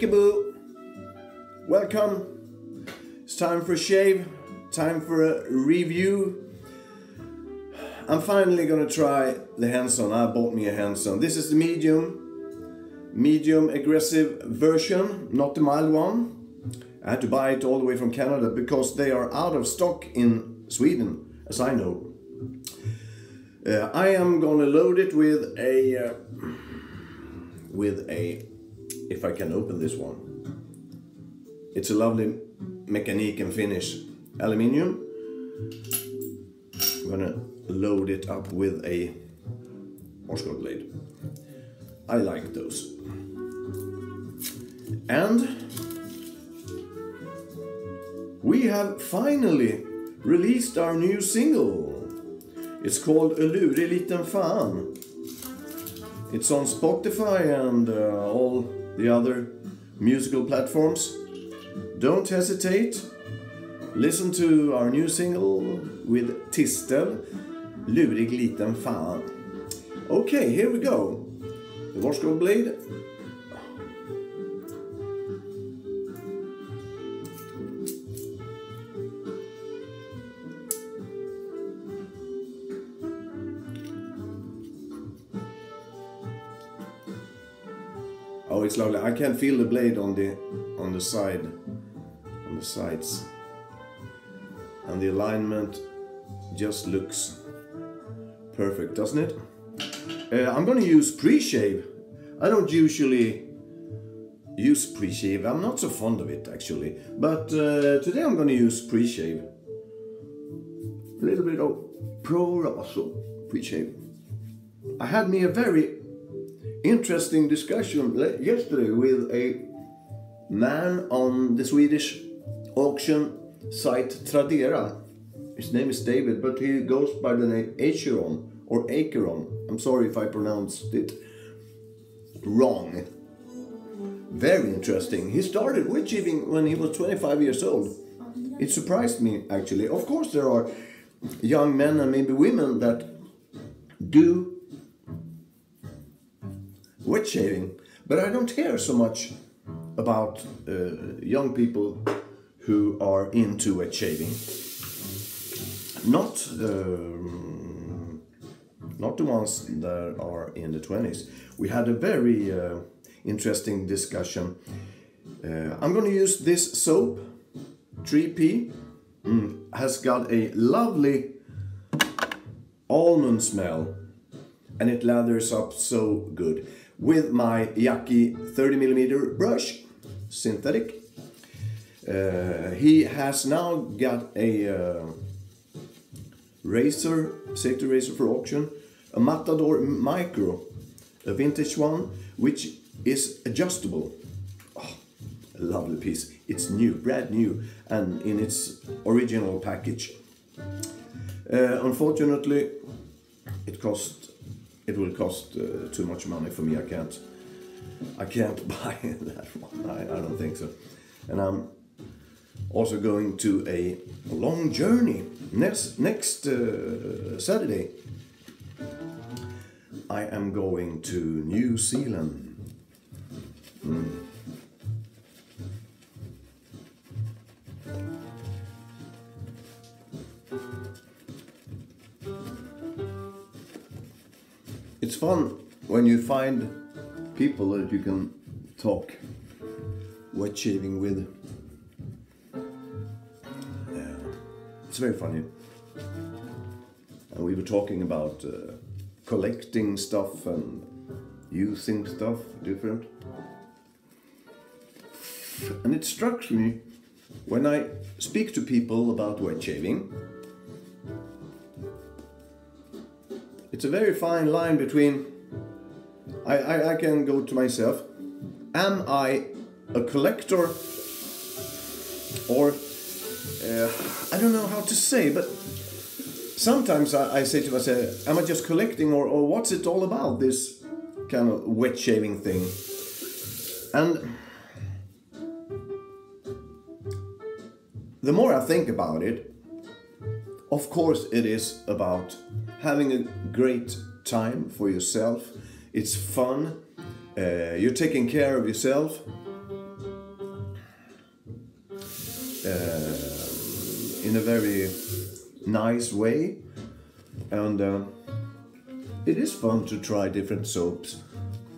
Peekaboo. Welcome. It's time for a shave. Time for a review. I'm finally gonna try the Henson. I bought me a Henson. This is the medium, medium aggressive version, not the mild one. I had to buy it all the way from Canada because they are out of stock in Sweden, as I know. Uh, I am gonna load it with a uh, with a if I can open this one. It's a lovely mechanique and finish aluminium. I'm gonna load it up with a Voskhod blade. I like those. And we have finally released our new single. It's called lurig liten fan. It's on Spotify and uh, all the other musical platforms. Don't hesitate. Listen to our new single with Tistel, Lurig liten fan. Okay, here we go. The Voskhod blade. It's lovely. I can feel the blade on the on the side, on the sides, and the alignment just looks perfect, doesn't it? Uh, I'm gonna use pre-shave. I don't usually use pre-shave. I'm not so fond of it actually, but uh, today I'm gonna use pre-shave. A little bit of Pro Raso pre-shave. I had me a very interesting discussion yesterday with a man on the Swedish auction site Tradera. His name is David, but he goes by the name Acheron or Acheron. I'm sorry if I pronounced it wrong. Very interesting. He started wood chipping when he was 25 years old. It surprised me actually. Of course, there are young men and maybe women that do wood shaving, but I don't hear so much about uh, young people who are into wet shaving. Not um, not the ones that are in the twenties. We had a very uh, interesting discussion. Uh, I'm going to use this soap, 3P. Mm, has got a lovely almond smell and it lathers up so good with my Yaqi 30 millimeter brush, synthetic. Uh, he has now got a uh, razor, safety razor for auction, a Matador Micro, a vintage one, which is adjustable. Oh, a lovely piece. It's new, brand new, and in its original package. Uh, unfortunately, it cost it will cost uh, too much money for me. I can't, I can't buy that one. I, I don't think so. And I'm also going to a long journey next next uh, Saturday. I am going to New Zealand. Mm. When you find people that you can talk wet shaving with. Yeah, it's very funny. And we were talking about uh, collecting stuff and using stuff different. And it struck me when I speak to people about wet shaving. It's a very fine line between. I, I, I can go to myself. Am I a collector or uh, I don't know how to say, but sometimes I, I say to myself, am I just collecting or, or what's it all about, this kind of wet shaving thing? And the more I think about it, of course, it is about having a great time for yourself. It's fun. Uh, you're taking care of yourself. Uh, in a very nice way. And uh, it is fun to try different soaps.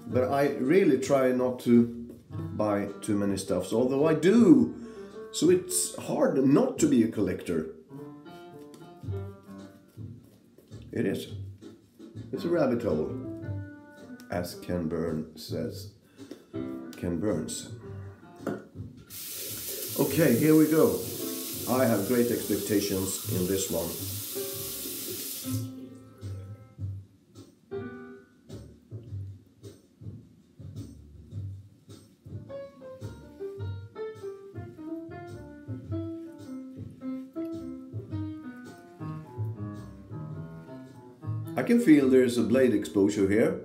But I really try not to buy too many stuffs, although I do. So it's hard not to be a collector. It is. It's a rabbit hole, as Ken Burns says. Ken Burns. Okay, here we go. I have great expectations in this one. Can feel there's a blade exposure here.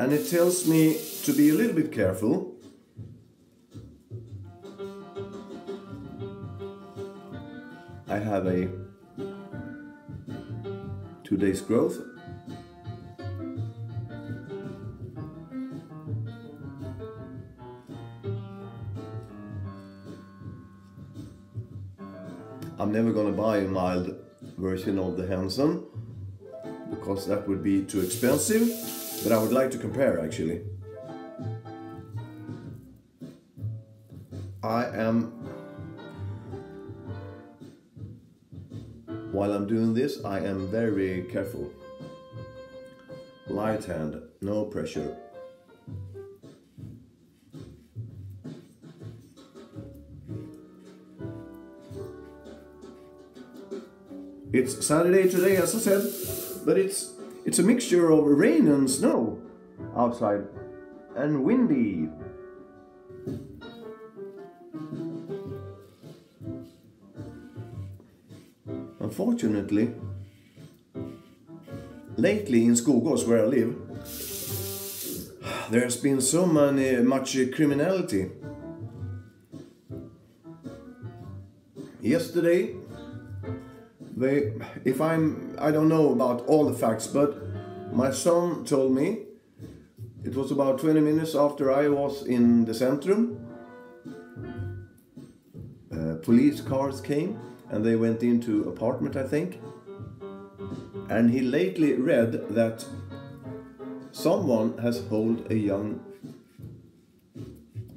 And it tells me to be a little bit careful. I have a two days growth. I'm never gonna buy a mild version of the Henson because that would be too expensive. But I would like to compare actually. I am while I'm doing this I am very careful. Light hand, no pressure. It's Saturday today as I said, but it's it's a mixture of rain and snow outside and windy. Unfortunately, lately in Skogås where I live, there's been so many, much criminality. Yesterday, they, if I'm, I don't know about all the facts, but my son told me it was about 20 minutes after I was in the centrum. Uh, police cars came and they went into apartment, I think. And he lately read that someone has held a young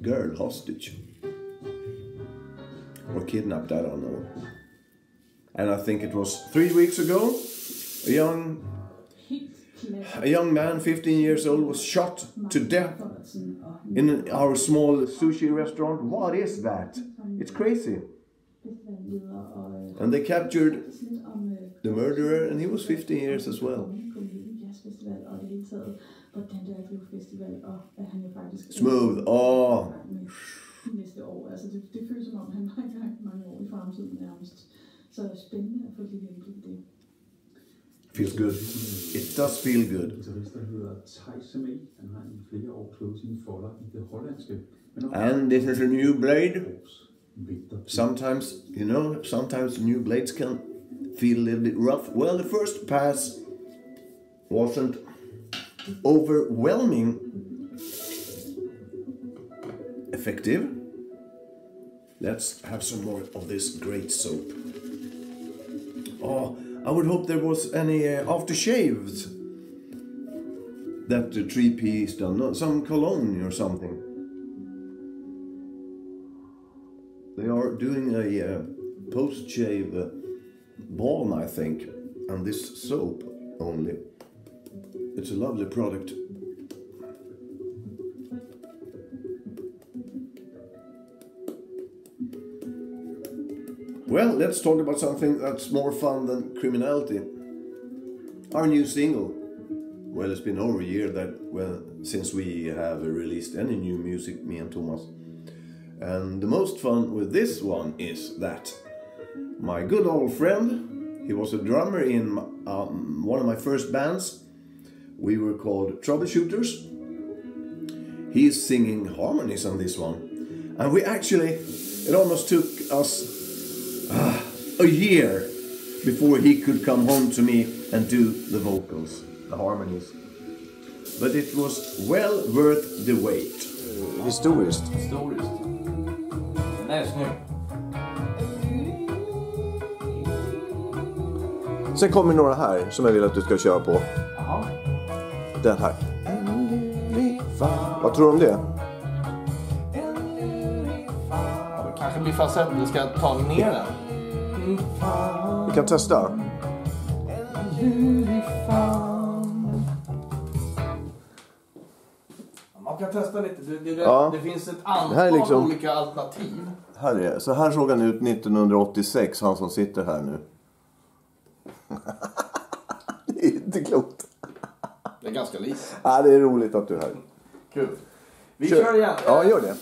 girl hostage or kidnapped, I don't know and I think it was three weeks ago, a young a young man, 15 years old, was shot to death in our small sushi restaurant. What is that? It's crazy. And they captured the murderer, and he was 15 years as well. Smooth. Oh. Så er spændende at få lidt indblik i det. Feels good. It does feel good. Guitarist, er der hedder Thijs Semé. Han har i flere år slået sine folder i det hollandske. Men også And this is a new blade. Sometimes, you know, sometimes new blades can feel a little bit rough. Well, the first pass wasn't overwhelming effective. Let's have some more of this great soap. Oh, I would hope there was any uh, aftershaves that the three piece done, not some cologne or something. They are doing a uh, post shave uh, balm, I think, and this soap only. It's a lovely product. Well, let's talk about something that's more fun than criminality. Our new single. Well, it's been over a year that well since we have released any new music, me and Thomas. And the most fun with this one is that my good old friend, he was a drummer in um, one of my first bands. We were called Troubleshooters. He's singing harmonies on this one. And we actually, it almost took us a year before he could come home to me and do the vocals, the harmonies. but it was well worth the wait. Historiskt. Historiskt. Den är snygg. Sen kommer några här som jag vill att du ska köra på. Jaha. Den här. Vad tror du om det? Ja, det kanske blir falsett. Du ska ta ner den. Vi kan testa. Man kan testa lite. Det, det, Ja. det finns ett antal här är liksom- olika alternativ. Här är, så här såg han ut 1986, han som sitter här nu. det är inte klokt. Det är ganska likt. Ja, det är roligt att du är här. Kul. Vi Kör. kör igen. Ja, gör det.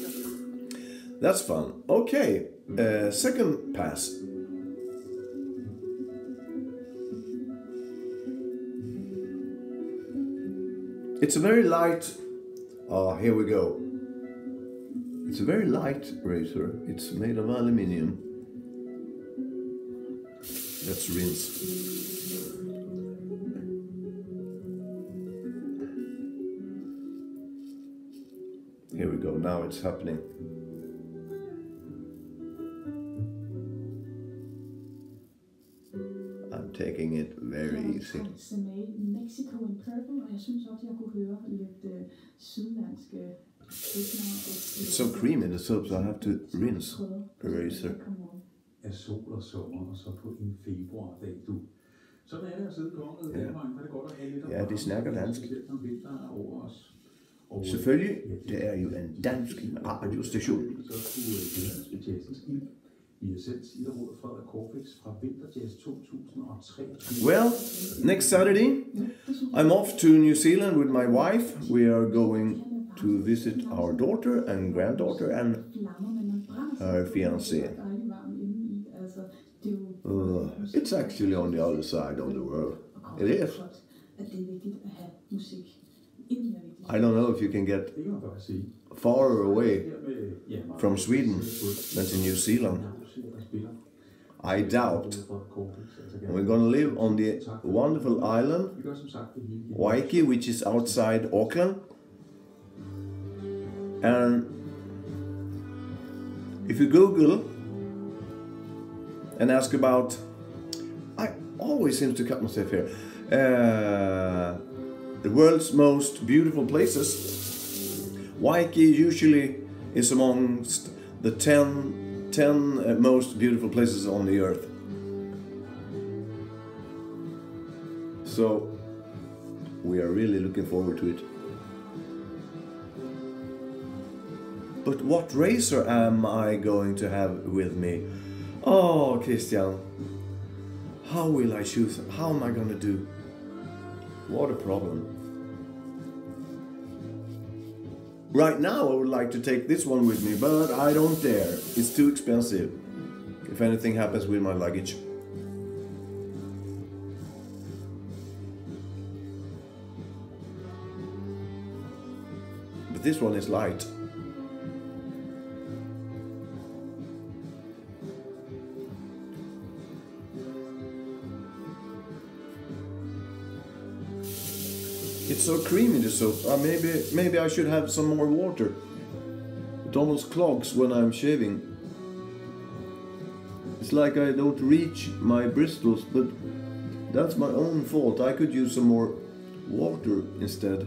That's fun. Okay, uh, second pass. It's a very light. Ah, here we go. It's a very light razor. It's made of aluminium. Let's rinse. Here we go. Now it's happening. Taking it very easy. Mexico in Purple, og jeg synes også, jeg kunne høre lidt øh, sydlandske og- It's so creamy the soap, so I have to rinse eraser. Af sol og sommer, og så på en februardag, du. Sådan er det at sidde i kongen i Ja. Danmark, det godt at have lidt Ja, de snakker dansk. Er over os. Og, Selvfølgelig, det er jo en dansk radiostation. Så skulle Jyllands Jazzens ild i essens i råd Frederik Korfix fra Vinterjazz 2023. Well, next Saturday, I'm off to New Zealand with my wife. We are going to visit our daughter and granddaughter and Flammer, men man brænder sig. her fiancé. Det er dejligt varmt indeni. Altså, det er jo... Uh, it's actually on the other side of the world. It is. At det vigtigt at have musik. Endnu mere vigtigt. I don't know if you can get Det kan man godt sige. farther away Her med, ja, meget- from Sweden than to New Zealand. I doubt. Gerne. We're going to live on the wonderful island. Waiheke, which is outside Auckland. And if you Google and ask about, I always seem to cut myself here, uh, the world's most beautiful places, Waiheke usually is amongst the 10, 10 uh, most beautiful places on the earth. So we are really looking forward to it. But what racer am I going to have with me? Oh, Christian. How will I choose? How am I going to do? What a problem. Right now, I would like to take this one with me, but I don't dare. It's too expensive. If anything happens with my luggage. But this one is light. It's so creamy the soap. Uh, maybe maybe I should have some more water. It almost clogs when I'm shaving. It's like I don't reach my bristles, but that's my own fault. I could use some more water instead.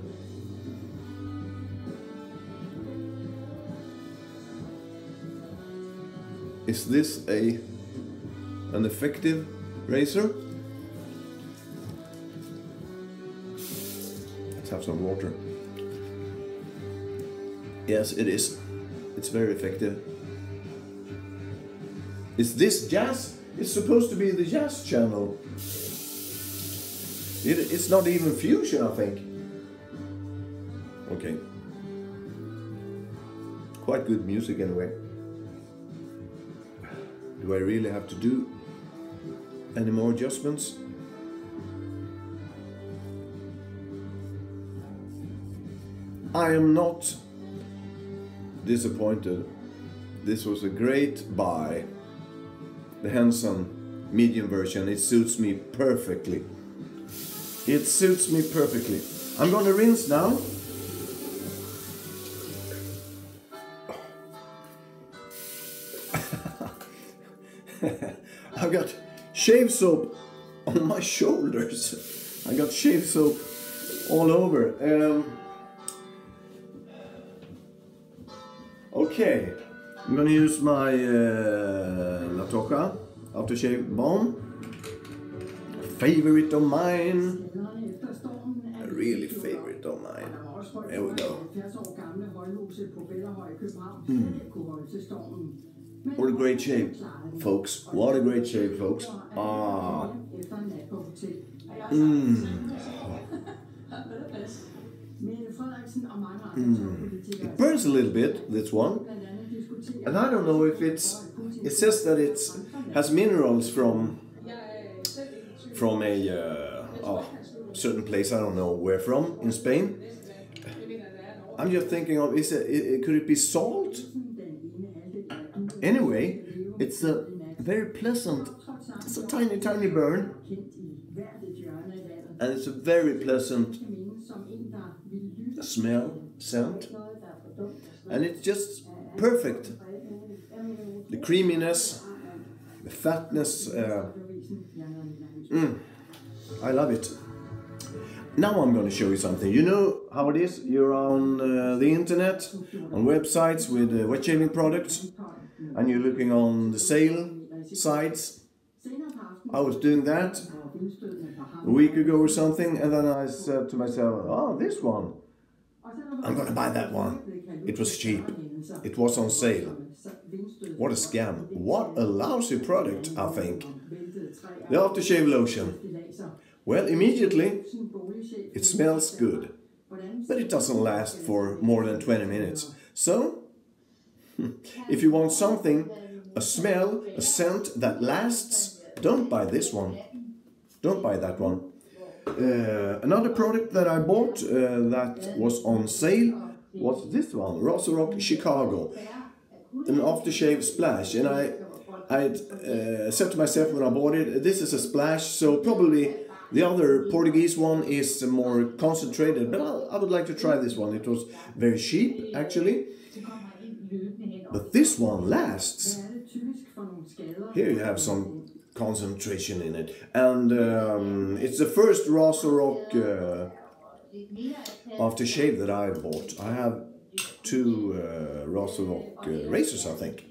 Is this a an effective razor? Have some water. Yes, it is. It's very effective. Is this jazz? It's supposed to be the jazz channel. It, it's not even fusion, I think. Okay. Quite good music anyway. Do I really have to do any more adjustments? I am not disappointed. This was a great buy. The Henson medium version, it suits me perfectly. It suits me perfectly. I'm gonna rinse now. I've got shave soap on my shoulders. I got shave soap all over. Um, okay, I'm gonna use my uh, La Toja aftershave balm. Favorite of mine. A really favorite of mine. There we go. What a great shave, folks. What a great shave, folks. Ah. Mm. It burns a little bit, this one. And I don't know if it's. It says that it has minerals from from a uh, oh, certain place. I don't know where from in Spain. I'm just thinking of is it, it could it be salt? Anyway, it's a very pleasant. It's a tiny, tiny burn, and it's a very pleasant smell, scent, and it's just perfect. The creaminess, the fatness. Uh, mm, I love it. Now I'm going to show you something. You know how it is? You're on uh, the internet, on websites with uh, wet shaving products, and you're looking on the sale sites. I was doing that a week ago or something, and then I said to myself, oh, this one. I'm going to buy that one. It was cheap. It was on sale. What a scam. What a lousy product, I think. The aftershave lotion. Well, immediately it smells good, but it doesn't last for more than 20 minutes. So, if you want something, a smell, a scent that lasts, don't buy this one. Don't buy that one. Uh, another product that I bought uh, that was on sale was this one, Rock Chicago, an aftershave splash, and I I uh, said to myself when I bought it, this is a splash, so probably the other Portuguese one is more concentrated, but I, I would like to try this one. It was very cheap, actually. But this one lasts. Here you have some concentration in it. And um, it's the first Rock uh, aftershave that I bought. I have two uh, Rock uh, razors, I think.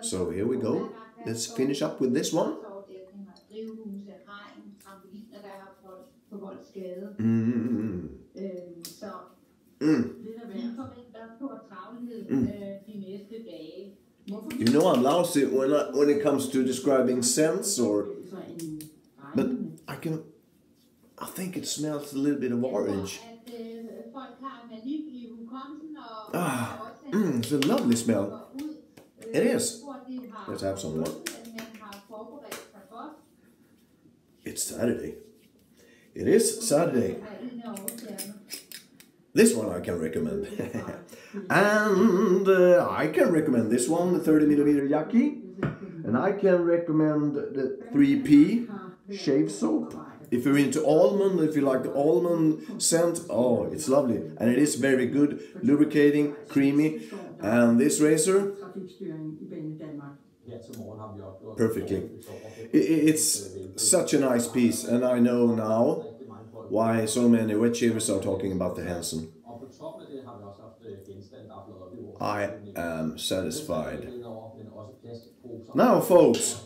So here we go. Let's finish up with this one. Mm. Mm. You know I'm lousy when I, when it comes to describing scents or but I can I think it smells a little bit of orange. Ah, mm, it's a lovely smell. It is. Let's have some more. It's Saturday. It is Saturday. This one I can recommend. and uh, I can recommend this one, the 30 millimeter Yaqi. And I can recommend the 3P shave soap. If you're into almond, if you like the almond scent, oh, it's lovely. And it is very good, lubricating, creamy. And this razor, perfectly. It's such a nice piece, and I know now why so many wet shavers are talking about the Henson. I am satisfied. Now, folks,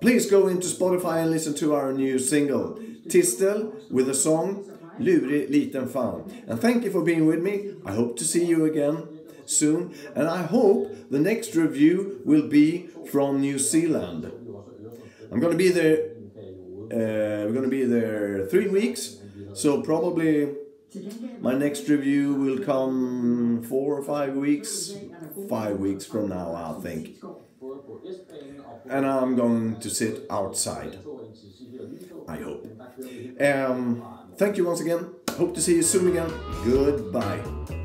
please go into Spotify and listen to our new single, Tistel, with the song Lurig liten fan. And thank you for being with me. I hope to see you again soon. And I hope the next review will be from New Zealand. I'm gonna be there. Uh, we're gonna be there three weeks, so probably my next review will come four or five weeks, five weeks from now, I think. And I'm going to sit outside. I hope. Um, thank you once again. Hope to see you soon again. Goodbye.